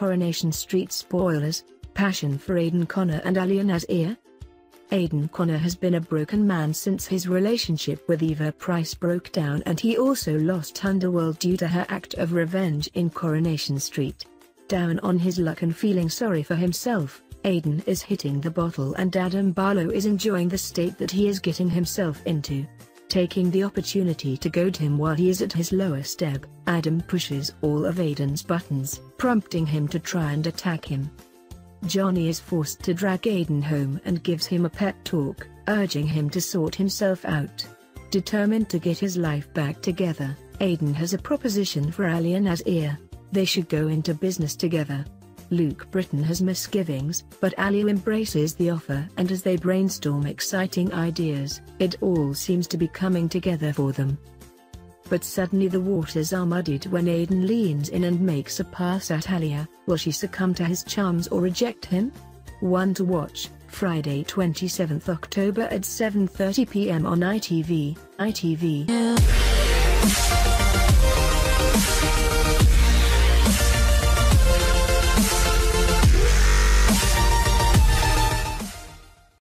Coronation Street spoilers, passion for Aidan Connor and Alya Nazir? Aidan Connor has been a broken man since his relationship with Eva Price broke down and he also lost Underworld due to her act of revenge in Coronation Street. Down on his luck and feeling sorry for himself, Aidan is hitting the bottle and Adam Barlow is enjoying the state that he is getting himself into. Taking the opportunity to goad him while he is at his lowest ebb, Adam pushes all of Aidan's buttons, prompting him to try and attack him. Johnny is forced to drag Aidan home and gives him a pep talk, urging him to sort himself out. Determined to get his life back together, Aidan has a proposition for Alya Nazir. They should go into business together. Luke Britton has misgivings, but Alya embraces the offer and as they brainstorm exciting ideas, it all seems to be coming together for them but suddenly the waters are muddied when Aidan leans in and makes a pass at Alya. Will she succumb to his charms or reject him? One to watch, Friday 27 October at 7.30pm on ITV, ITV.